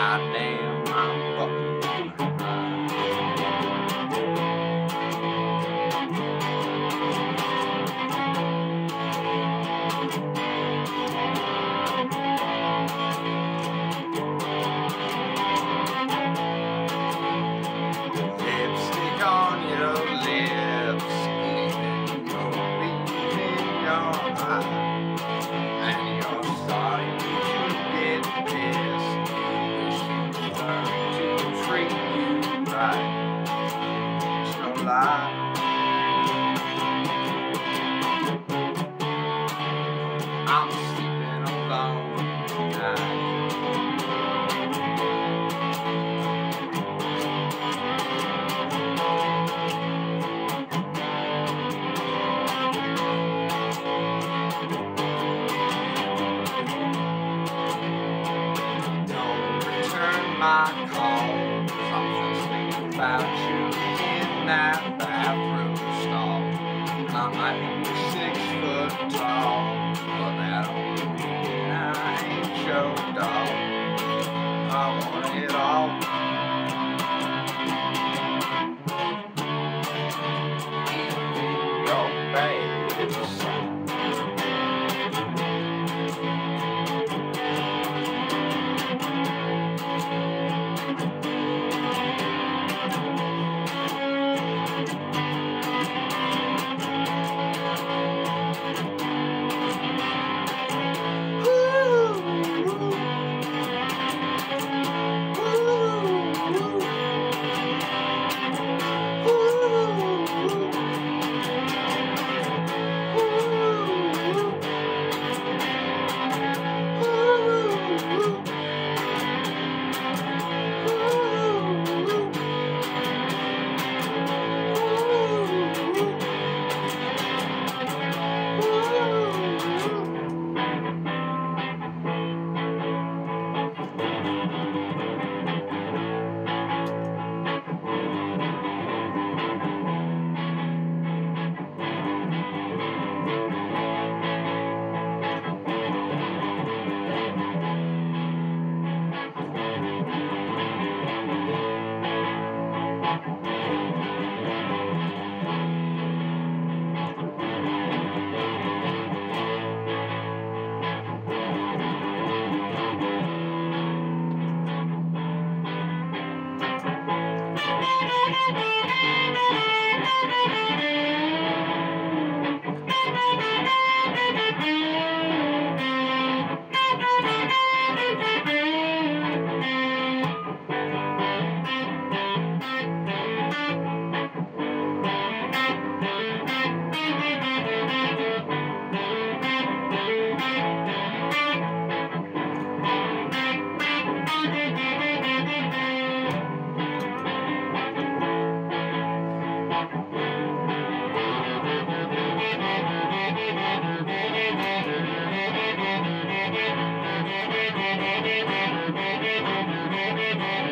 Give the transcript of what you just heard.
goddamn mama. That bathroom stall. I might be six foot tall, Thank you.